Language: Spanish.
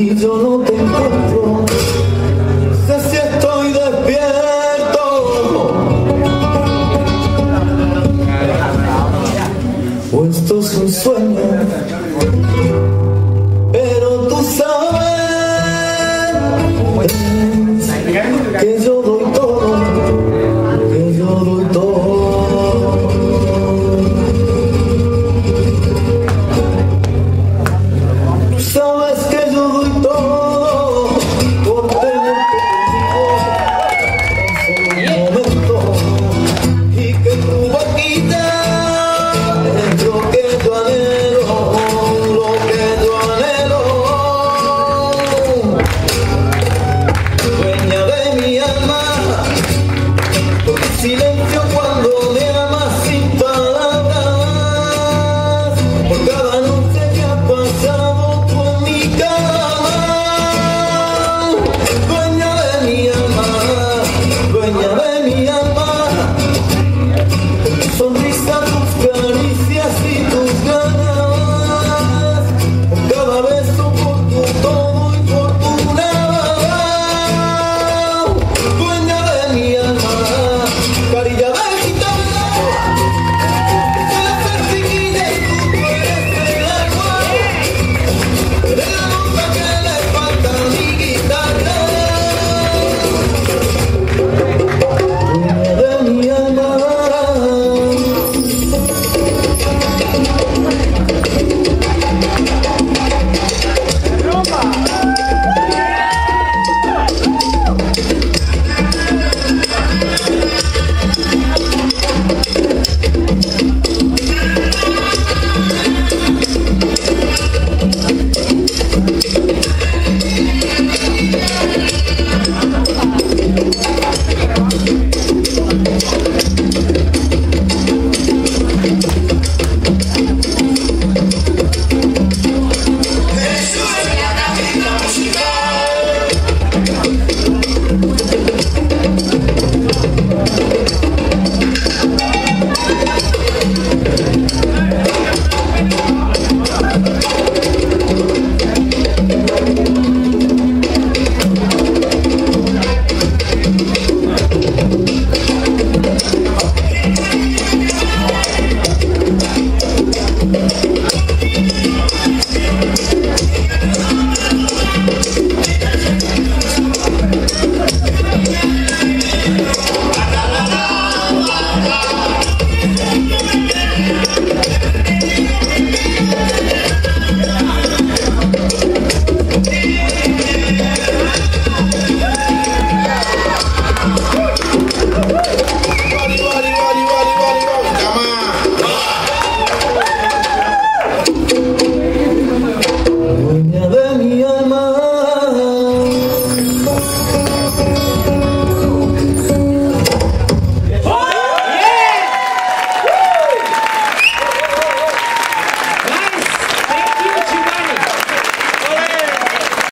y yo no te encuentro. Sé si estoy despierto o esto es un sueño. Pero tú sabes que yo